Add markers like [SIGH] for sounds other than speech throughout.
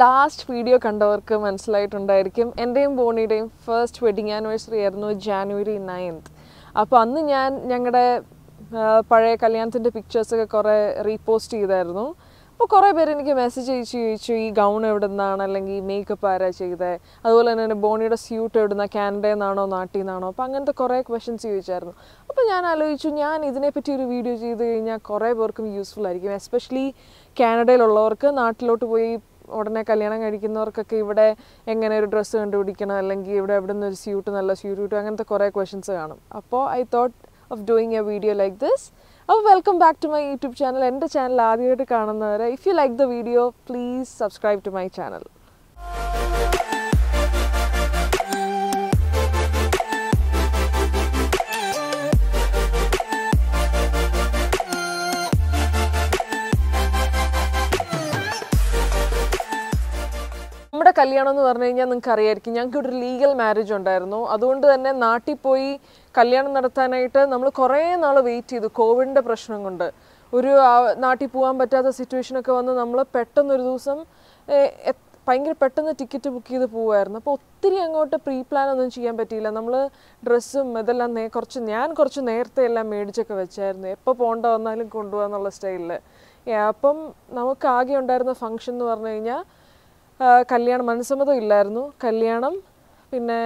Last video കണ്ടവർക്ക് മനസ്സിലായിട്ടുണ്ടായിരിക്കും. എന്റെയും ബോണിയുടെയും ഫസ്റ്റ് വെഡിങ് ആനിവേഴ്സറി ആയിരുന്നു ജാനുവരി നയൻത്ത് അപ്പോൾ അന്ന് ഞാൻ ഞങ്ങളുടെ പഴയ കല്യാണത്തിന്റെ പിക്ചേഴ്സൊക്കെ കുറേ റീപോസ്റ്റ് ചെയ്തായിരുന്നു. അപ്പോൾ കുറേ പേര് എനിക്ക് മെസ്സേജ് അയച്ചു ചോദിച്ചു ഈ ഗൗൺ എവിടെ നിന്നാണ് അല്ലെങ്കിൽ മേക്കപ്പ് ആരാ ചെയ്തത് അതുപോലെ തന്നെ എന്റെ ബോണിയുടെ സ്യൂട്ട് എവിടുന്ന? കാനഡയിൽ നിന്നാണോ നാട്ടിൽ നിന്നാണോ അപ്പോൾ അങ്ങനത്തെ കുറേ ക്വസ്റ്റ്യൻസ് ചോദിച്ചായിരുന്നു. അപ്പോൾ ഞാൻ ആലോചിച്ചു ഞാൻ ഇതിനെപ്പറ്റി ഒരു വീഡിയോ ചെയ്ത് കഴിഞ്ഞാൽ കുറേ പേർക്കും യൂസ്ഫുൾ ആയിരിക്കും. എസ്പെഷ്യലി കാനഡയിലുള്ളവർക്ക് നാട്ടിലോട്ട് പോയി ഉടനെ കല്യാണം കഴിക്കുന്നവർക്കൊക്കെ ഇവിടെ എങ്ങനെ ഒരു ഡ്രസ്സ് കണ്ടുപിടിക്കണം? അല്ലെങ്കിൽ ഇവിടെ എവിടെ നിന്ന് ഒരു സ്യൂട്ട് നല്ല സ്യൂട്ട് അങ്ങനത്തെ കുറേ ക്വസ്റ്റ്യൻസ് കാണും. അപ്പോൾ I thought of doing a video like this അപ്പോൾ welcome back to my YouTube channel എന്റെ ചാനൽ ആദ്യമായിട്ട് കാണുന്നവരെ if you like the video please subscribe to my channel കല്യാണം എന്ന് പറഞ്ഞു കഴിഞ്ഞാൽ നിങ്ങൾക്ക് അറിയായിരിക്കും. ഞങ്ങൾക്ക് ഒരു ലീഗൽ മാരേജ് ഉണ്ടായിരുന്നു. അതുകൊണ്ട് തന്നെ നാട്ടിൽ പോയി കല്യാണം നടത്താനായിട്ട് നമ്മൾ കുറേ നാൾ വെയിറ്റ് ചെയ്തു. കോവിഡിന്റെ പ്രശ്നം കൊണ്ട്. ഒരു നാട്ടിൽ പോകാൻ പറ്റാത്ത സിറ്റുവേഷനൊക്കെ വന്ന് നമ്മൾ പെട്ടെന്നൊരു ദിവസം ഭയങ്കര പെട്ടെന്ന് ടിക്കറ്റ് ബുക്ക് ചെയ്ത് പോവായിരുന്നു. അപ്പോൾ ഒത്തിരി അങ്ങോട്ട് പ്രീ പ്ലാൻ ഒന്നും ചെയ്യാൻ പറ്റിയില്ല. നമ്മൾ ഡ്രസ്സും ഇതെല്ലാം നേ കുറച്ച് ഞാൻ കുറച്ച് നേരത്തെ എല്ലാം മേടിച്ചൊക്കെ വെച്ചായിരുന്നു. എപ്പോൾ പോകേണ്ട വന്നാലും കൊണ്ടുപോകാന്നുള്ള സ്റ്റൈലിൽ അപ്പം നമുക്ക് ആകെ ഉണ്ടായിരുന്ന ഫംഗ്ഷൻ എന്ന് പറഞ്ഞു കഴിഞ്ഞാൽ കല്യാണം മനസ്സമ്മതം ഇല്ലായിരുന്നു. കല്യാണം പിന്നെ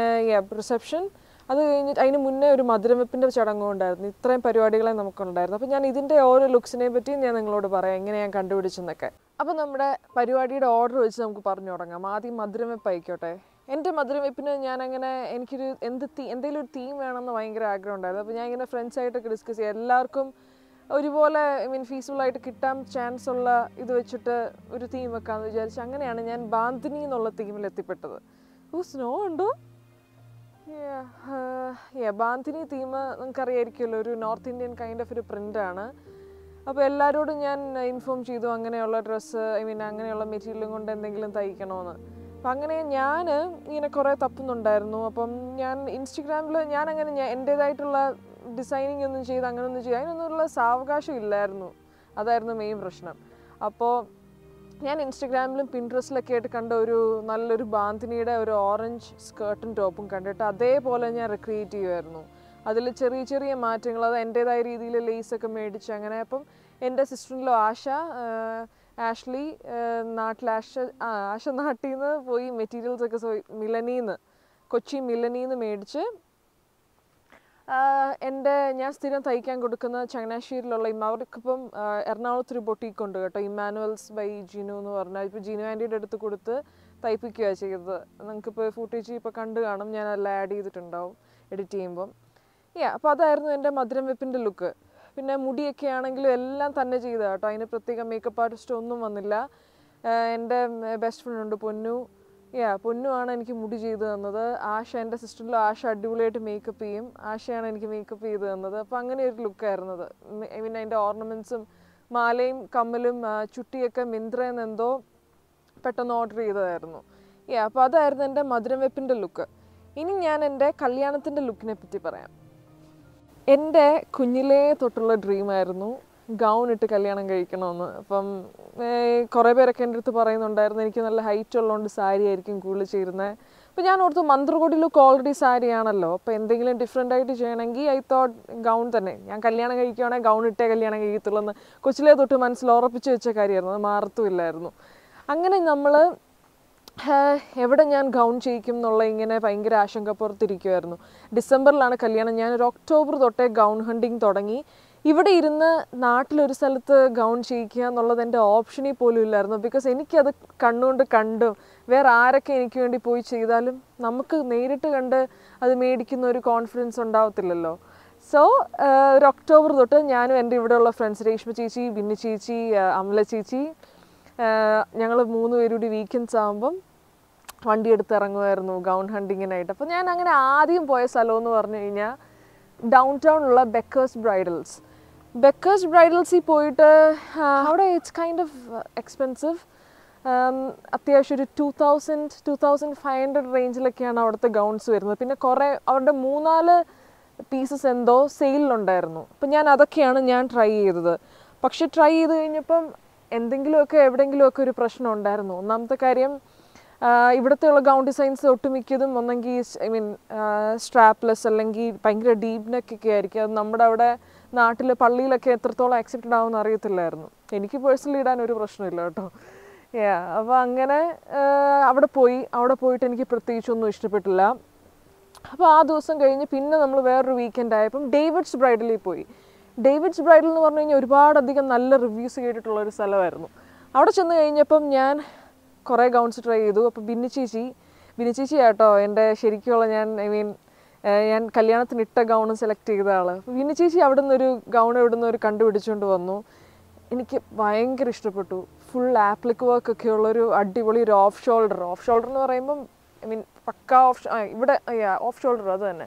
റിസപ്ഷൻ അത് കഴിഞ്ഞിട്ട് അതിന് മുന്നേ ഒരു മധുരവെപ്പിന്റെ ചടങ്ങും ഉണ്ടായിരുന്നു. ഇത്രയും പരിപാടികളെ നമുക്കുണ്ടായിരുന്നു. അപ്പോൾ ഞാൻ ഇതിന്റെ ഓരോ ലുക്സിനെ പറ്റിയും ഞാൻ നിങ്ങളോട് പറയാം. എങ്ങനെ ഞാൻ കണ്ടുപിടിച്ചെന്നൊക്കെ. അപ്പോൾ നമ്മുടെ പരിപാടിയുടെ ഓർഡർ വെച്ച് നമുക്ക് പറഞ്ഞു തുടങ്ങാം. ആദ്യം മധുരവെപ്പ് ആയിക്കോട്ടെ. എന്റെ മധുരവെപ്പിന് ഞാൻ അങ്ങനെ എനിക്കൊരു എന്ത് തീ എന്തെങ്കിലും ഒരു തീം വേണമെന്ന് ഭയങ്കര ആഗ്രഹം ഉണ്ടായിരുന്നു. അപ്പോൾ ഞാൻ ഇങ്ങനെ ഫ്രണ്ട്സായിട്ടൊക്കെ ഡിസ്കസ് ചെയ്യാം. എല്ലാവർക്കും ഒരുപോലെ ഐ മീൻ ഫീസ്ഫുൾ ആയിട്ട് കിട്ടാൻ ചാൻസ് ഉള്ള ഇത് വെച്ചിട്ട് ഒരു തീം വെക്കാമെന്ന് വിചാരിച്ചു അങ്ങനെയാണ് ഞാൻ ബാന്തിനി എന്നുള്ള തീമിൽ എത്തിപ്പെട്ടത്. ഓ സ്നോ ഉണ്ടോ? ബാന്തിനി തീം നിങ്ങൾക്കറിയായിരിക്കുമല്ലോ ഒരു നോർത്ത് ഇന്ത്യൻ കൈൻഡ് ഓഫ് ഒരു പ്രിന്റാണ് അപ്പോൾ എല്ലാവരോടും ഞാൻ ഇൻഫോം ചെയ്തു അങ്ങനെയുള്ള ഡ്രസ്സ് ഐ മീൻ അങ്ങനെയുള്ള മെറ്റീരിയലും കൊണ്ട് എന്തെങ്കിലും തയ്ക്കണമെന്ന് അപ്പം അങ്ങനെ ഞാൻ ഇങ്ങനെ കുറേ തപ്പുന്നുണ്ടായിരുന്നു. അപ്പം ഞാൻ ഇൻസ്റ്റഗ്രാമിൽ ഞാൻ അങ്ങനെ ഞാൻ എന്റേതായിട്ടുള്ള ഡിസൈനിങ് ഒന്നും ചെയ്ത് അങ്ങനെ ഒന്നും ചെയ്ത് അതിനൊന്നുമുള്ള സാവകാശം ഇല്ലായിരുന്നു. അതായിരുന്നു മെയിൻ പ്രശ്നം. അപ്പോൾ ഞാൻ ഇൻസ്റ്റഗ്രാമിലും പിൻട്രസ്റ്റിലൊക്കെ ആയിട്ട് കണ്ട ഒരു നല്ലൊരു ബാന്തിനിയുടെ ഒരു ഓറഞ്ച് സ്കേർട്ടും ടോപ്പും കണ്ടിട്ട് അതേപോലെ ഞാൻ റിക്രിയേറ്റ് ചെയ്യുമായിരുന്നു അതിൽ ചെറിയ ചെറിയ മാറ്റങ്ങൾ അത് എന്റേതായ രീതിയിൽ ലേസൊക്കെ മേടിച്ച് അങ്ങനെ. അപ്പം എന്റെ സിസ്റ്ററിലോ ആശ ആഷ്ലി നാട്ടിൽ ആശ ആശ നാട്ടിൽ നിന്ന് പോയി മെറ്റീരിയൽസൊക്കെ മിലനീന്ന് കൊച്ചി മിലനീന്ന് മേടിച്ച് എന്റെ ഞാൻ സ്ഥിരം തയ്ക്കാൻ കൊടുക്കുന്ന ചങ്ങനാശ്ശേരിയിലുള്ള ഇമ്മ അവർക്കിപ്പം ആഹ് എറണാകുളത്ത് ഒരു ബൊട്ടീക്ക് ഉണ്ട് കേട്ടോ ഇമ്മാനുവൽസ് ബൈ ജിനു എന്ന് പറഞ്ഞാൽ. ഇപ്പോൾ ജിനു ആന്റിയുടെ അടുത്ത് കൊടുത്ത് തയ്പ്പിക്കുകയാണ് ചെയ്തത്. നിങ്ങൾക്കിപ്പോൾ ഫുട്ടേജ് ഇപ്പോൾ കണ്ടു കാണും ഞാൻ എല്ലാം ആഡ് ചെയ്തിട്ടുണ്ടാവും എഡിറ്റ് ചെയ്യുമ്പം. യാ അപ്പോൾ അതായിരുന്നു എന്റെ മധുരം വെപ്പിന്റെ ലുക്ക് പിന്നെ മുടിയൊക്കെ ആണെങ്കിലും എല്ലാം തന്നെ ചെയ്തതാണ് കേട്ടോ. അതിന് പ്രത്യേക മേക്കപ്പ് ആർട്ടിസ്റ്റ് ഒന്നും വന്നില്ല. എന്റെ ബെസ്റ്റ് ഫ്രണ്ട് ഉണ്ട് പൊന്നു. യാ പൊന്നുമാണ് എനിക്ക് മുടി ചെയ്ത് തന്നത്. ആശ എന്റെ സിസ്റ്ററിലും ആശ അടിപൊളിയായിട്ട് മേക്കപ്പ് ചെയ്യും. ആശയാണ് എനിക്ക് മേക്കപ്പ് ചെയ്ത് തന്നത്. അപ്പോൾ അങ്ങനെ ഒരു ലുക്കായിരുന്നത് ഐ മീൻ അതിന്റെ ഓർണമെന്റ്സും മാലയും കമ്മലും ചുട്ടിയൊക്കെ മിന്ത്രയിൽ നിന്നെന്തോ പെട്ടെന്ന് ഓർഡർ ചെയ്തതായിരുന്നു. യാ അപ്പോൾ അതായിരുന്നു എന്റെ മധുരം വെപ്പിന്റെ ലുക്ക് ഇനി ഞാൻ എന്റെ കല്യാണത്തിന്റെ ലുക്കിനെ പറ്റി പറയാം. എന്റെ കുഞ്ഞിലേ തൊട്ടുള്ള ഡ്രീമായിരുന്നു ഗൗൺ ഇട്ട് കല്യാണം കഴിക്കണമെന്ന് അപ്പം കുറേ പേരൊക്കെ എന്റെ അടുത്ത് പറയുന്നുണ്ടായിരുന്നു എനിക്ക് നല്ല ഹൈറ്റ് ഉള്ളതുകൊണ്ട് സാരി ആയിരിക്കും കൂടുതൽ ചേരുന്നത് അപ്പം ഞാൻ ഓർത്തു മന്ത്രകോടി ലുക്ക് ഓൾറെഡി സാരി ആണല്ലോ അപ്പോൾ എന്തെങ്കിലും ഡിഫറെന്റ് ആയിട്ട് ചെയ്യണമെങ്കിൽ ഐ തോട്ട് ഗൗൺ തന്നെ. ഞാൻ കല്യാണം കഴിക്കുകയാണെങ്കിൽ ഗൗൺ ഇട്ടേ കല്യാണം കഴിക്കത്തുള്ളൂ എന്ന് കൊച്ചിലെ തൊട്ട് മനസ്സിൽ ഉറപ്പിച്ച് വെച്ച കാര്യമായിരുന്നു. അത് മാറത്തുമില്ലായിരുന്നു അങ്ങനെ നമ്മൾ എവിടെ ഞാൻ ഗൗൺ ചെയ്യിക്കും എന്നുള്ള ഇങ്ങനെ ഭയങ്കര ആശങ്കപ്പുറത്തിരിക്കുമായിരുന്നു ഡിസംബറിലാണ് കല്യാണം. ഞാനൊരു ഒക്ടോബർ തൊട്ടേ ഗൗൺ ഹണ്ടിങ് തുടങ്ങി. ഇവിടെ ഇരുന്ന് നാട്ടിലൊരു സ്ഥലത്ത് ഗൗൺ ചെയ്യിക്കുക എന്നുള്ളത് എന്റെ ഓപ്ഷനിൽ പോലും ഇല്ലായിരുന്നു. ബിക്കോസ് എനിക്കത് കണ്ണുകൊണ്ട് കണ്ടും. വേറെ ആരൊക്കെ എനിക്ക് വേണ്ടി പോയി ചെയ്താലും നമുക്ക് നേരിട്ട് കണ്ട് അത് മേടിക്കുന്ന ഒരു കോൺഫിഡൻസ് ഉണ്ടാവത്തില്ലല്ലോ. സോ ഒരു ഒക്ടോബർ തൊട്ട് ഞാനും എന്റെ ഇവിടെയുള്ള ഫ്രണ്ട്സ് രേഷ്മ ചേച്ചി ബിന്നി ചേച്ചി അമല ചേച്ചി ഞങ്ങൾ മൂന്ന് പേരും കൂടി വീക്കെൻഡ്സ് ആകുമ്പം വണ്ടി എടുത്ത് ഇറങ്ങുമായിരുന്നു ഗൗൺ ഹണ്ടിങ്ങിനായിട്ട് അപ്പോൾ ഞാൻ അങ്ങനെ ആദ്യം പോയ സ്ഥലം എന്ന് പറഞ്ഞു കഴിഞ്ഞാൽ ഡൗൺ ടൗണിലുള്ള ബെക്കേഴ്സ് ബ്രൈഡൽസ് ബെക്കേഴ്സ് ബ്രൈഡൽസിൽ പോയിട്ട് അവിടെ ഇറ്റ്സ് കൈൻഡ് ഓഫ് എക്സ്പെൻസീവ് അത്യാവശ്യം ഒരു two thousand two thousand five hundred റേഞ്ചിലൊക്കെയാണ് അവിടുത്തെ ഗൗൺസ് വരുന്നത്. പിന്നെ കുറേ അവരുടെ മൂന്നാൽ പീസസ് എന്തോ സെയിലുണ്ടായിരുന്നു അപ്പം ഞാൻ അതൊക്കെയാണ് ഞാൻ ട്രൈ ചെയ്തത്. പക്ഷെ ട്രൈ ചെയ്ത് കഴിഞ്ഞപ്പം എന്തെങ്കിലുമൊക്കെ എവിടെയെങ്കിലുമൊക്കെ ഒരു പ്രശ്നം ഉണ്ടായിരുന്നു. ഒന്നാമത്തെ കാര്യം ഇവിടുത്തെയുള്ള ഗൗൺ ഡിസൈൻസ് ഒട്ടുമിക്കതും ഒന്നെങ്കിൽ ഐ മീൻ സ്ട്രാപ്ലെസ് അല്ലെങ്കിൽ ഭയങ്കര ഡീപ് നെക്കൊക്കെ ആയിരിക്കും. അത് നമ്മുടെ അവിടെ നാട്ടിൽ പള്ളിയിലൊക്കെ എത്രത്തോളം ആക്സെപ്റ്റഡ് ആവുമെന്ന് അറിയത്തില്ലായിരുന്നു. എനിക്ക് പേഴ്സണലി ഇടാൻ ഒരു പ്രശ്നമില്ല കേട്ടോ. യാ അപ്പോൾ അങ്ങനെ അവിടെ പോയി. അവിടെ പോയിട്ട് എനിക്ക് പ്രത്യേകിച്ചൊന്നും ഇഷ്ടപ്പെട്ടില്ല. അപ്പോൾ ആ ദിവസം കഴിഞ്ഞ് പിന്നെ നമ്മൾ വേറൊരു വീക്കെൻഡ് ആയപ്പം ഡേവിഡ്സ് ബ്രൈഡലിൽ പോയി. ഡേവിഡ്സ് ബ്രൈഡൽ എന്ന് പറഞ്ഞു കഴിഞ്ഞാൽ ഒരുപാടധികം നല്ല റിവ്യൂസ് കേട്ടിട്ടുള്ള ഒരു സ്ഥലമായിരുന്നു. അവിടെ ചെന്ന് കഴിഞ്ഞപ്പം ഞാൻ കുറേ ഗൗൺസ് ട്രൈ ചെയ്തു. അപ്പോൾ ബിന്നി ചേച്ചി ബിന്നി ആട്ടോ എന്റെ ശരിക്കുള്ള ഞാൻ ഐ മീൻ ഞാൻ കല്യാണത്തിന് ഇട്ട ഗൗൺ സെലക്ട് ചെയ്ത ആൾ വിനു ചേച്ചി അവിടെ നിന്നൊരു ഗൗൺ ഇവിടെ ഒരു കണ്ടുപിടിച്ചുകൊണ്ട് വന്നു. എനിക്ക് ഭയങ്കര ഇഷ്ടപ്പെട്ടു. ഫുൾ ആപ്ലിക് വർക്ക് ഒക്കെ ഉള്ളൊരു അടിപൊളി ഒരു ഓഫ് ഷോൾഡർ ഓഫ് ഷോൾഡർ എന്ന് പറയുമ്പം ഐ മീൻ പക്ക ഓഫ് ഇവിടെ ഓഫ് ഷോൾഡർ അത് തന്നെ.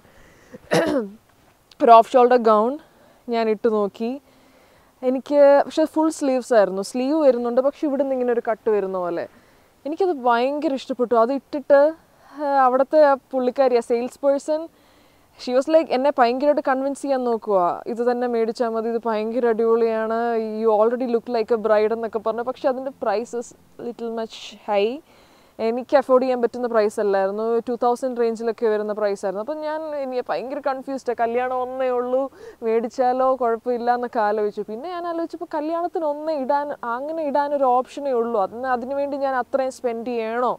ഒരു ഓഫ് ഷോൾഡർ ഗൗൺ ഞാൻ ഇട്ട് നോക്കി. എനിക്ക് പക്ഷെ ഫുൾ സ്ലീവ്സ് ആയിരുന്നു. സ്ലീവ് വരുന്നുണ്ട് പക്ഷെ ഇവിടെ നിന്ന് ഇങ്ങനെ ഒരു കട്ട് വരുന്ന പോലെ. എനിക്കത് ഭയങ്കര ഇഷ്ടപ്പെട്ടു. അത് ഇട്ടിട്ട് അവിടുത്തെ പുള്ളിക്കാരി ആ sales person she was like എന്നെ ഭയങ്കരമായിട്ട് കൺവിൻസ് ചെയ്യാൻ നോക്കുക ഇത് തന്നെ മേടിച്ചാൽ മതി ഇത് ഭയങ്കര അടിപൊളിയാണ്. You already look like a bride എന്നൊക്കെ പറഞ്ഞു. പക്ഷെ അതിന്റെ പ്രൈസസ് ലിറ്റിൽ മച്ച് ഹൈ എനിക്ക് അഫോർഡ് ചെയ്യാൻ പറ്റുന്ന പ്രൈസ് അല്ലായിരുന്നു. ടു തൗസൻഡ് റേഞ്ചിലൊക്കെ വരുന്ന പ്രൈസ് ആയിരുന്നു. അപ്പം ഞാൻ എനിക്ക് ഭയങ്കര കൺഫ്യൂസ്ഡ് കല്യാണം ഒന്നേ ഉള്ളൂ. മേടിച്ചാലോ കുഴപ്പമില്ല എന്നൊക്കെ ആലോചിച്ചു. പിന്നെ ഞാൻ ആലോചിച്ചപ്പോൾ കല്യാണത്തിന് ഒന്നേ ഇടാൻ അങ്ങനെ ഇടാനൊരു ഓപ്ഷനേ ഉള്ളൂ. അതിന് അതിനുവേണ്ടി ഞാൻ അത്രയും സ്പെൻഡ് ചെയ്യണോ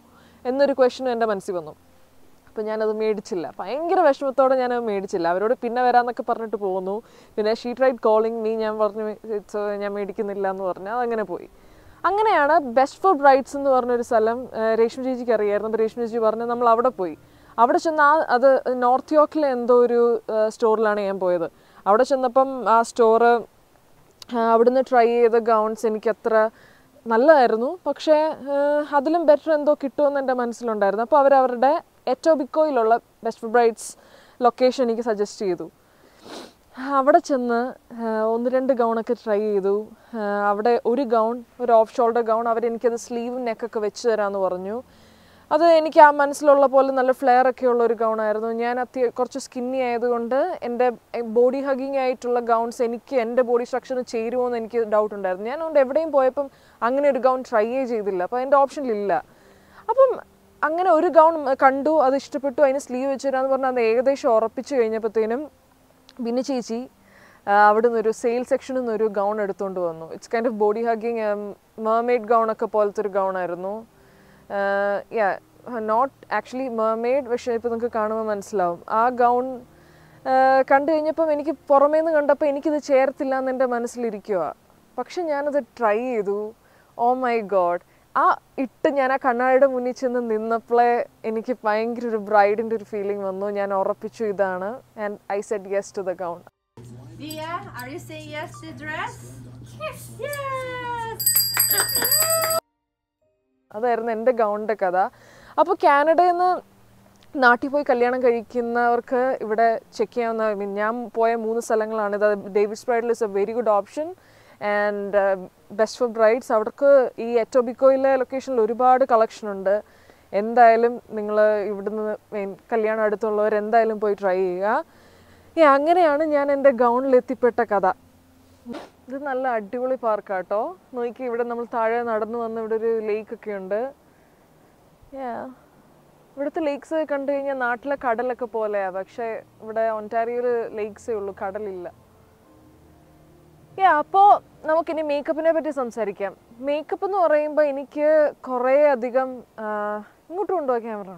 എന്നൊരു ക്വസ്റ്റനും എന്റെ മനസ്സിൽ വന്നു. അപ്പം ഞാനത് മേടിച്ചില്ല. ഭയങ്കര വിഷമത്തോടെ അത് മേടിച്ചില്ല. അവരോട് പിന്നെ വരാമെന്നൊക്കെ പറഞ്ഞിട്ട് പോന്നു പിന്നെ ഷീ ട്രൈഡ് കോളിംഗ് മീ ഞാൻ പറഞ്ഞു "It's, uh, ഞാൻ മേടിക്കുന്നില്ല എന്ന് പറഞ്ഞു. അതങ്ങനെ പോയി. അങ്ങനെയാണ് ബെസ്റ്റ് ഫോർ ബ്രൈഡ്സ് എന്ന് പറഞ്ഞൊരു സ്ഥലം രേഷ്മ ചേച്ചിക്ക് അറിയായിരുന്നു. അപ്പോൾ രേഷ്മ ചേച്ചി പറഞ്ഞു നമ്മൾ അവിടെ പോയി. അവിടെ ചെന്ന് ആ അത് നോർത്ത് യോർക്കിലെ എന്തോ ഒരു സ്റ്റോറിലാണ് ഞാൻ പോയത്. അവിടെ ചെന്നപ്പം ആ സ്റ്റോറ് അവിടുന്ന് ട്രൈ ചെയ്ത ഗൗൺസ് എനിക്ക് അത്ര നല്ലതായിരുന്നു. പക്ഷേ അതിലും ബെറ്റർ എന്തോ കിട്ടുമെന്ന് എന്റെ മനസ്സിലുണ്ടായിരുന്നു. അപ്പോൾ അവരവരുടെ എറ്റോബിക്കോയിലുള്ള ബെസ്റ്റ് ബ്രൈഡ്സ് ലൊക്കേഷൻ എനിക്ക് സജസ്റ്റ് ചെയ്തു. അവിടെ ചെന്ന് ഒന്ന് രണ്ട് ഗൗണൊക്കെ ട്രൈ ചെയ്തു. അവിടെ ഒരു ഗൗൺ ഒരു ഓഫ് ഷോൾഡർ ഗൗൺ അവരെനിക്കത് സ്ലീവ് നെക്കൊക്കെ വെച്ച് തരാമെന്ന് പറഞ്ഞു. അത് എനിക്ക് ആ മനസ്സിലുള്ള പോലെ നല്ല ഫ്ലെയർ ഒക്കെ ഉള്ള ഒരു ഗൗണായിരുന്നു ഞാൻ അത്യ കുറച്ച് സ്കിന്നി ആയതുകൊണ്ട് എന്റെ ബോഡി ഹഗിങ് ആയിട്ടുള്ള ഗൗൺസ് എനിക്ക് എന്റെ ബോഡി സ്ട്രക്ചറിന് ചേരുമോ എന്ന് എനിക്ക് ഡൗട്ട് ഉണ്ടായിരുന്നു. ഞാൻ എവിടെയും പോയപ്പം അങ്ങനെ ഒരു ഗൗൺ ട്രൈ ചെയ്തില്ല. അപ്പോൾ എന്റെ ഓപ്ഷനിലില്ല അപ്പം അങ്ങനെ ഒരു ഗൗൺ കണ്ടു അത് ഇഷ്ടപ്പെട്ടു അതിന് സ്ലീവ് വെച്ച് തരാമെന്ന് പറഞ്ഞാൽ അത് ഏകദേശം ഉറപ്പിച്ച് കഴിഞ്ഞപ്പോഴത്തേനും പിന്നെ ചേച്ചി അവിടെ നിന്നൊരു സെയിൽ സെക്ഷനിൽ നിന്ന് ഒരു ഗൗൺ എടുത്തുകൊണ്ട് വന്നു. It's kind of body hugging gown ഒക്കെ പോലത്തെ ഒരു ഗൗണായിരുന്നു യാ നോട്ട് ആക്ച്വലി മെർമെയ്ഡ് പക്ഷേ ഇപ്പോൾ നിങ്ങൾക്ക് കാണുമ്പോൾ മനസ്സിലാവും. ആ ഗൗൺ കണ്ടു കഴിഞ്ഞപ്പം എനിക്ക് പുറമേ നിന്ന് കണ്ടപ്പോൾ എനിക്കിത് ചേർത്തില്ല എന്ന് എന്റെ മനസ്സിലിരിക്കുക പക്ഷെ ഞാനത് ട്രൈ ചെയ്തു. ഓ മൈ ഗോഡ് ആ ഇട്ട് ഞാൻ ആ കണ്ണാടിയുടെ മുന്നിൽ ചെന്ന് നിന്നപ്പോഴേ എനിക്ക് ഭയങ്കര ഒരു ബ്രൈഡിന്റെ ഒരു ഫീലിംഗ് വന്നു. ഞാൻ ഉറപ്പിച്ചു ഇതാണ്. And I said yes to the gown! അതായിരുന്നു എന്റെ ഗൗണിന്റെ കഥ. അപ്പോൾ കാനഡയിൽ നിന്ന് നാട്ടിൽ പോയി കല്യാണം കഴിക്കുന്നവർക്ക് ഇവിടെ ചെക്ക് ചെയ്യാവുന്ന ഐ മീൻ ഞാൻ പോയ മൂന്ന് സ്ഥലങ്ങളാണ്. ഇത് David's bridal is a very good option and best for brides അവർക്ക് ഈ എറ്റോബിക്കോയിലെ ലൊക്കേഷനിൽ ഒരുപാട് കളക്ഷൻ ഉണ്ട്. എന്തായാലും നിങ്ങൾ ഇവിടുന്ന് മെയിൻ കല്യാണം അടുത്തുള്ളവർ എന്തായാലും പോയി ട്രൈ ചെയ്യുക. ഈ അങ്ങനെയാണ് ഞാൻ എന്റെ ഗൗണിൽ എത്തിപ്പെട്ട കഥ. ഇത് നല്ല അടിപൊളി പാർക്കാട്ടോ നോക്കി ഇവിടെ നമ്മൾ താഴെ നടന്നു വന്ന് ഇവിടെ ഒരു ലേക്ക് ഒക്കെ ഉണ്ട്. ഇവിടുത്തെ ലേക്സ് കണ്ടു കഴിഞ്ഞാൽ നാട്ടിലെ കടലൊക്കെ പോലെയാണ് പക്ഷേ ഇവിടെ ഒന്റാരിയോയിൽ ലേക്സേ ഉള്ളൂ കടലില്ല. യാ അപ്പോൾ നമുക്കിനി മേക്കപ്പിനെ പറ്റി സംസാരിക്കാം. മേക്കപ്പ് എന്ന് പറയുമ്പോൾ എനിക്ക് കുറേ അധികം ഇങ്ങോട്ടും കൊണ്ടുപോകാം ക്യാമറ?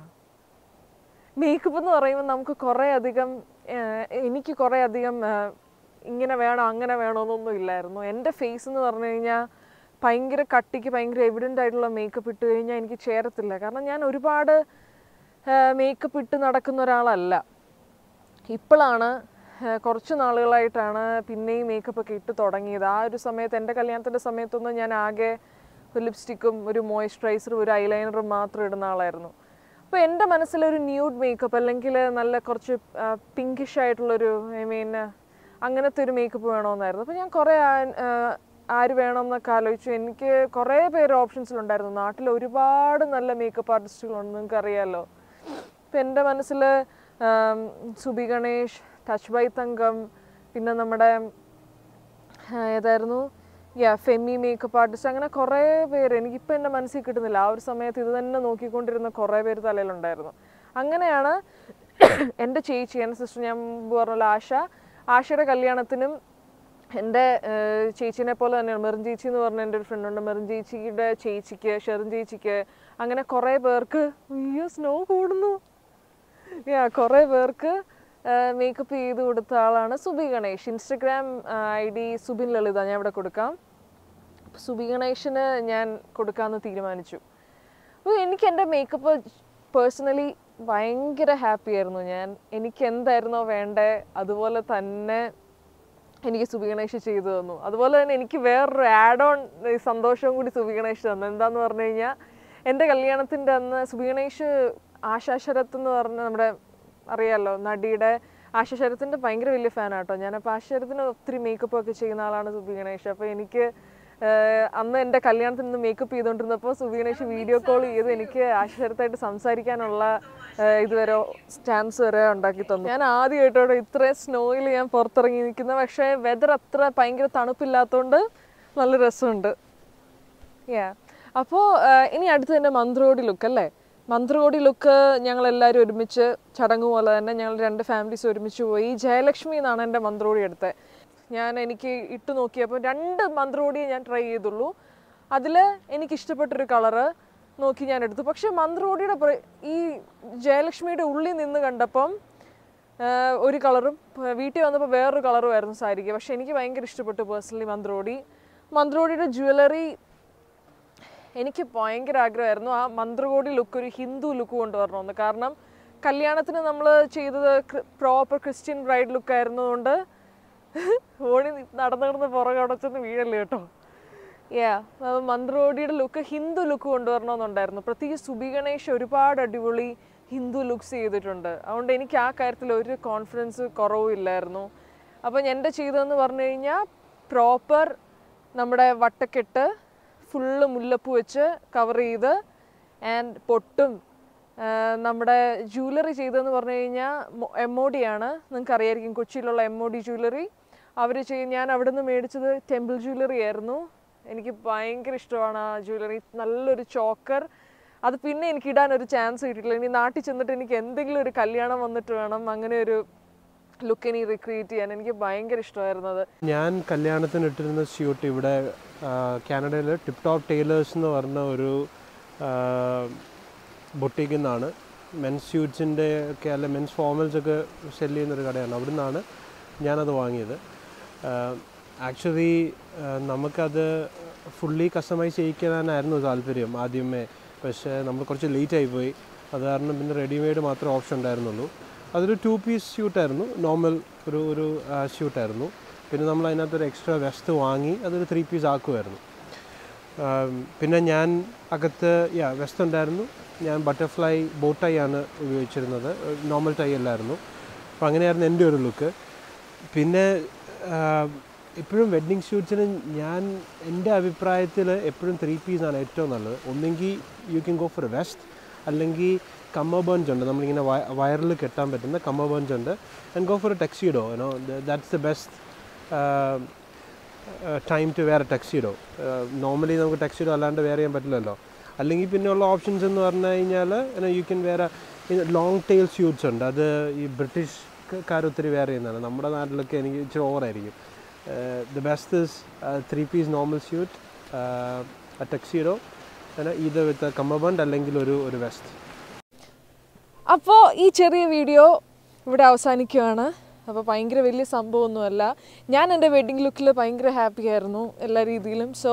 മേക്കപ്പ് എന്ന് പറയുമ്പോൾ നമുക്ക് കുറേ അധികം എനിക്ക് കുറേ അധികം ഇങ്ങനെ വേണോ അങ്ങനെ വേണോ എന്നൊന്നും ഇല്ലായിരുന്നു. എന്റെ ഫേസ് എന്ന് പറഞ്ഞു കഴിഞ്ഞാൽ ഭയങ്കര കട്ടിക്ക് ഭയങ്കര എവിഡന്റ് ആയിട്ടുള്ള മേക്കപ്പ് ഇട്ട് കഴിഞ്ഞാൽ എനിക്ക് ചേരത്തില്ല. കാരണം ഞാൻ ഒരുപാട് മേക്കപ്പ് ഇട്ട് നടക്കുന്ന ഒരാളല്ല. ഇപ്പോഴാണ് കുറച്ച് നാളുകളായിട്ടാണ് പിന്നെയും മേക്കപ്പ് ഒക്കെ ഇട്ട് തുടങ്ങിയത്. ആ ഒരു സമയത്ത് എന്റെ കല്യാണത്തിന്റെ സമയത്തൊന്നും ഞാൻ ആകെ ഒരു ലിപ്സ്റ്റിക്കും ഒരു മോയ്സ്ചറൈസറും ഒരു ഐലൈനറും മാത്രം ഇടുന്ന ആളായിരുന്നു. അപ്പോൾ എന്റെ മനസ്സിലൊരു ന്യൂഡ് മേക്കപ്പ് അല്ലെങ്കിൽ നല്ല കുറച്ച് പിങ്കിഷ് ആയിട്ടുള്ളൊരു ഐ മീൻ അങ്ങനത്തെ ഒരു മേക്കപ്പ് വേണമെന്നായിരുന്നു. അപ്പോൾ ഞാൻ കുറേ ആര് വേണമെന്നൊക്കെ ആലോചിച്ചു. എനിക്ക് കുറേ പേര് ഓപ്ഷൻസിലുണ്ടായിരുന്നു നാട്ടിൽ ഒരുപാട് നല്ല മേക്കപ്പ് ആർട്ടിസ്റ്റുകളുണ്ട് നിങ്ങൾക്ക് അറിയാമല്ലോ അപ്പോൾ എന്റെ മനസ്സിൽ സുബി ഗണേഷ് ടച്ച് ബൈ തങ്കം പിന്നെ നമ്മുടെ ഏതായിരുന്നു? യാ ഫെമി മേക്കപ്പ് ആർട്ടിസ്റ്റ് അങ്ങനെ കുറേ പേര്. എനിക്കിപ്പോൾ എന്റെ മനസ്സിൽ കിട്ടുന്നില്ല. ആ ഒരു സമയത്ത് ഇത് തന്നെ നോക്കിക്കൊണ്ടിരുന്ന കുറേ പേര് തലയിലുണ്ടായിരുന്നു. അങ്ങനെയാണ് എന്റെ ചേച്ചി എന്റെ സിസ്റ്റർ ഞാൻ പറഞ്ഞ ആശ. ആശയുടെ കല്യാണത്തിനും എന്റെ ചേച്ചീനെ പോലെ തന്നെയാണ്. മെറിൻ ചേച്ചി എന്ന് പറഞ്ഞ എന്റെ ഒരു ഫ്രണ്ടുണ്ട് മെറിൻ ചേച്ചിയുടെ ചേച്ചിക്ക് ഷെറിൻ ചേച്ചിക്ക് അങ്ങനെ കുറേ പേർക്ക് അയ്യോ സ്നോ കൂടുന്നു. യാ കുറേ പേർക്ക് മേക്കപ്പ് ചെയ്ത് കൊടുത്ത ആളാണ് Subi Ganesh. Instagram I D Subin Lalitha ഞാൻ ഇവിടെ കൊടുക്കാം. സുബി ഗണേഷിന് ഞാൻ കൊടുക്കാമെന്ന് തീരുമാനിച്ചു. അപ്പോൾ എനിക്ക് എന്റെ മേക്കപ്പ് പേഴ്സണലി ഭയങ്കര ഹാപ്പി ആയിരുന്നു ഞാൻ. എനിക്ക് എന്തായിരുന്നോ വേണ്ടേ അതുപോലെ തന്നെ എനിക്ക് സുബി ഗണേഷ് ചെയ്തു തന്നു. അതുപോലെ തന്നെ എനിക്ക് വേറൊരു ആഡ് ഓൺ സന്തോഷവും കൂടി സുബി ഗണേഷ് തന്നു. എന്താന്ന് പറഞ്ഞു കഴിഞ്ഞാൽ എന്റെ കല്യാണത്തിന്റെ അന്ന് സുബി ഗണേഷ് ആശാശരത്ത് എന്ന് പറഞ്ഞ നമ്മുടെ അറിയാലോ നടിയുടെ ആശാ ശരത്തിന്റെ ഭയങ്കര വലിയ ഫാനാട്ടോ. ഞാനപ്പോൾ ആശാ ശരത്തിന് ഒത്തിരി മേക്കപ്പ് ഒക്കെ ചെയ്യുന്ന ആളാണ് സുബി ഗണേഷ്. അപ്പോൾ എനിക്ക് അന്ന് എന്റെ കല്യാണത്തിന് നിന്ന് മേക്കപ്പ് ചെയ്തുകൊണ്ടിരുന്നപ്പോൾ സുബി ഗണേഷ് വീഡിയോ കോൾ ചെയ്ത് എനിക്ക് ആശാ ശരത്തായിട്ട് സംസാരിക്കാനുള്ള ഇതുവരെ സ്റ്റാൻസ് വരെ ഉണ്ടാക്കി തന്നു. ഞാൻ ആദ്യമായിട്ടോടെ ഇത്ര സ്നോയിൽ ഞാൻ പുറത്തിറങ്ങി നിൽക്കുന്നത് പക്ഷേ വെതർ അത്ര ഭയങ്കര തണുപ്പില്ലാത്തതുകൊണ്ട് നല്ല രസമുണ്ട്. യാ അപ്പോൾ ഇനി അടുത്ത് തന്നെ മന്ത്രോടി ലുക്ക് അല്ലേ? മന്ത്രോടി ലുക്ക് ഞങ്ങളെല്ലാവരും ഒരുമിച്ച് ചടങ്ങ് പോലെ തന്നെ ഞങ്ങൾ രണ്ട് ഫാമിലീസ് ഒരുമിച്ച് പോയി. ജയലക്ഷ്മി എന്നാണ് എന്റെ മന്ത്രകോടി എടുത്തത്. ഞാൻ എനിക്ക് ഇട്ട് നോക്കിയപ്പോൾ രണ്ട് മന്ത്രകോടിയെ ഞാൻ ട്രൈ ചെയ്തുള്ളൂ. അതിൽ എനിക്കിഷ്ടപ്പെട്ടൊരു കളറ് നോക്കി ഞാൻ എടുത്തു. പക്ഷേ മന്ത്രോടിയുടെ ഈ ജയലക്ഷ്മിയുടെ ഉള്ളിൽ നിന്ന് കണ്ടപ്പം ഒരു കളറും വീട്ടിൽ വന്നപ്പോൾ വേറൊരു കളറും ആയിരുന്നു സാരിക്ക്. പക്ഷേ എനിക്ക് ഭയങ്കര ഇഷ്ടപ്പെട്ടു പേഴ്സണലി മന്ത്രോടി മന്ത്രോടിയുടെ ജ്വല്ലറി എനിക്ക് ഭയങ്കര ആഗ്രഹമായിരുന്നു. ആ മന്ത്രകോടി ലുക്ക് ഒരു ഹിന്ദു ലുക്ക് കൊണ്ടുവരണമെന്ന്. കാരണം കല്യാണത്തിന് നമ്മൾ ചെയ്തത് പ്രോപ്പർ ക്രിസ്ത്യൻ ബ്രൈഡ് ലുക്ക് ആയിരുന്നതുകൊണ്ട് [LAUGHS] ഓണി നടന്നു കിടന്ന് പുറകെ അടച്ചൊന്ന് വീഴല്ലേ കേട്ടോ? യാ മന്ത്രോടിയുടെ ലുക്ക് ഹിന്ദു ലുക്ക് കൊണ്ടുവരണമെന്നുണ്ടായിരുന്നു. പ്രത്യേകിച്ച് സുബി ഗണേഷ് ഒരുപാട് അടിപൊളി ഹിന്ദു ലുക്സ് ചെയ്തിട്ടുണ്ട്. അതുകൊണ്ട് എനിക്ക് ആ കാര്യത്തിൽ ഒരു കോൺഫിഡൻസ് കുറവുമില്ലായിരുന്നു അപ്പം എന്റെ ചെയ്തതെന്ന് പറഞ്ഞു കഴിഞ്ഞാൽ പ്രോപ്പർ നമ്മുടെ വട്ടക്കെട്ട് ഫുള്ള് മുല്ലപ്പൂ വെച്ച് കവർ ചെയ്ത് ആൻഡ് പൊട്ടും. നമ്മുടെ ജ്വല്ലറി ചെയ്തതെന്ന് പറഞ്ഞു കഴിഞ്ഞാൽ എം ഒ ഡി ആണ്. നിങ്ങൾക്ക് അറിയായിരിക്കും കൊച്ചിയിലുള്ള എം ഒ ഡി ജ്വല്ലറി അവർ ചെയ്യും ഞാൻ അവിടെ നിന്ന് മേടിച്ചത് ടെമ്പിൾ ജ്വല്ലറി ആയിരുന്നു. എനിക്ക് ഭയങ്കര ഇഷ്ടമാണ് ആ ജ്വല്ലറി നല്ലൊരു ചോക്കർ. അത് പിന്നെ എനിക്ക് ഇടാൻ ഒരു ചാൻസ് കിട്ടിയിട്ടില്ല. ഇനി നാട്ടിൽ ചെന്നിട്ട് എനിക്ക് എന്തെങ്കിലും ഒരു കല്യാണം വന്നിട്ട് വേണം. അങ്ങനെ ഒരു ലുക്ക് ഇനി റിക്രിയേറ്റ് ചെയ്യാൻ എനിക്ക് ഭയങ്കര ഇഷ്ടമായിരുന്നത് ഞാൻ കല്യാണത്തിന് ഇട്ടിരുന്ന സ്യൂട്ട് ഇവിടെ കാനഡയിൽ ടിപ് ടോപ്പ് ടൈലേഴ്സ് എന്ന് പറഞ്ഞ ഒരു ബൊട്ടിക്കിൽ നിന്നാണ് മെൻസ് സ്യൂട്ട്സിന്റെ ഒക്കെ അല്ലെ മെൻസ് ഫോർമൽസ് ഒക്കെ സെൽ ചെയ്യുന്നൊരു കടയാണ്. അവിടെ നിന്നാണ് ഞാനത് വാങ്ങിയത്. ആക്ച്വലി നമുക്കത് ഫുള്ളി കസ്റ്റമൈസ് ചെയ്യിക്കാനായിരുന്നു താല്പര്യം ആദ്യമേ. പക്ഷേ നമ്മൾ കുറച്ച് ലേറ്റ് ആയിപ്പോയി അത് കാരണം പിന്നെ റെഡിമെയ്ഡ് മാത്രമേ ഓപ്ഷൻ ഉണ്ടായിരുന്നുള്ളൂ. അതൊരു ടു പീസ് സ്യൂട്ടായിരുന്നു നോർമൽ ഒരു ഒരു സ്യൂട്ടായിരുന്നു പിന്നെ നമ്മൾ അതിനകത്തൊരു എക്സ്ട്രാ വെസ്റ്റ് വാങ്ങി അതൊരു ത്രീ പീസ് ആക്കുമായിരുന്നു പിന്നെ ഞാൻ അകത്ത് യാ വെസ്റ്റ് ഉണ്ടായിരുന്നു. ഞാൻ ബട്ടർഫ്ലൈ ബോട്ട് ടൈ ആണ് ഉപയോഗിച്ചിരുന്നത്. നോർമൽ ടൈ അല്ലായിരുന്നു. അപ്പോൾ അങ്ങനെയായിരുന്നു എന്റെ ഒരു ലുക്ക് പിന്നെ എപ്പോഴും വെഡ്ഡിങ് ഷൂട്ട്സിന് ഞാൻ എന്റെ അഭിപ്രായത്തിൽ എപ്പോഴും ത്രീ പീസാണ് ഏറ്റവും നല്ലത്. ഒന്നെങ്കിൽ you can go for vest അല്ലെങ്കിൽ കമ്മോ ബേൺസ് ഉണ്ട്. നമ്മളിങ്ങനെ വയറിൽ കെട്ടാൻ പറ്റുന്ന കമ്മോ ബേൺസ് ഉണ്ട് and go for a tuxedo you know that's the best time to വേറെ ടെക്സിഡോ നോർമലി നമുക്ക് ടെക്സിഡോ അല്ലാണ്ട് വേറെ ചെയ്യാൻ പറ്റില്ലല്ലോ. അല്ലെങ്കിൽ പിന്നെയുള്ള ഓപ്ഷൻസ് എന്ന് പറഞ്ഞു കഴിഞ്ഞാൽ യു ക്യാൻ വേറെ ലോങ് ടെയിൽ സ്യൂട്ട്സ് ഉണ്ട്. അത് ഈ ബ്രിട്ടീഷ് കാർ ഒത്തിരി വേറെ ചെയ്യുന്നതാണ്. നമ്മുടെ നാട്ടിലൊക്കെ എനിക്ക് ഇച്ചിരി ഓവറായിരിക്കും the best is three piece normal suit tuxedo cummerbund അല്ലെങ്കിൽ ഒരു ഒരു വെസ്റ്റ് അപ്പോൾ ഈ ചെറിയ വീഡിയോ ഇവിടെ അവസാനിക്കുകയാണ്. അപ്പോൾ ഭയങ്കര വലിയ സംഭവമൊന്നുമല്ല. ഞാൻ എന്റെ വെഡ്ഡിങ് ലുക്കിൽ ഭയങ്കര ഹാപ്പി ആയിരുന്നു എല്ലാ രീതിയിലും. സോ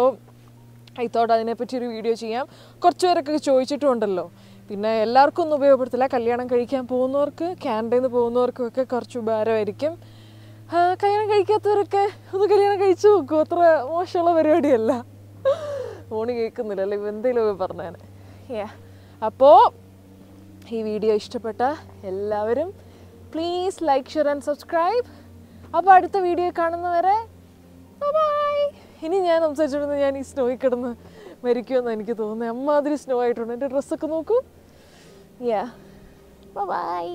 ഐ തോട്ട് അതിനെപ്പറ്റി ഒരു വീഡിയോ ചെയ്യാം. കുറച്ച് പേരൊക്കെ ചോദിച്ചിട്ടുണ്ടല്ലോ. പിന്നെ എല്ലാവർക്കും ഒന്നും ഉപയോഗപ്പെടുത്തില്ല. കല്യാണം കഴിക്കാൻ പോകുന്നവർക്ക് കാനഡയിൽ നിന്ന് പോകുന്നവർക്കും ഒക്കെ കുറച്ച് ഉപകാരമായിരിക്കും. കല്യാണം കഴിക്കാത്തവരൊക്കെ ഒന്ന് കല്യാണം കഴിച്ചു നോക്കും. അത്ര മോശമുള്ള പരിപാടിയല്ല. ഓണി കേൾക്കുന്നില്ല അല്ലേ? എന്തെങ്കിലും പറഞ്ഞേനെ യാ അപ്പോൾ ഈ വീഡിയോ ഇഷ്ടപ്പെട്ട എല്ലാവരും please like share and subscribe അപ്പോൾ അടുത്ത വീഡിയോ കാണുന്നവരെ ബൈ ഇനി ഞാൻ സംസാരിച്ചിരുന്നത് ഞാൻ ഈ സ്നോയിൽ കിടന്ന് മരിക്കുമെന്ന് എനിക്ക് തോന്നുന്നത് അമ്മാതിരി സ്നോ ആയിട്ടുണ്ട്. എന്റെ ഡ്രസ്സൊക്കെ നോക്കൂ. യാ ബൈ